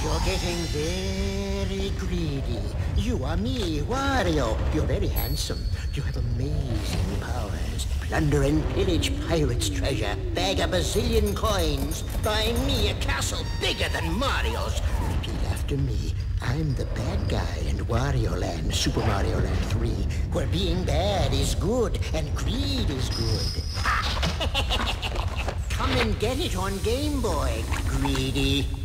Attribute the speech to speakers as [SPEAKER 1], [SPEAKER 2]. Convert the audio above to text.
[SPEAKER 1] You're getting very greedy. You are me, Wario. You're very handsome. You have amazing powers. Plunder and pillage pirates' treasure. Bag a bazillion coins. Buy me a castle bigger than Mario's. Repeat after me. I'm the bad guy in Wario Land, Super Mario Land 3, where being bad is good and greed is good. Come and get it on Game Boy, greedy.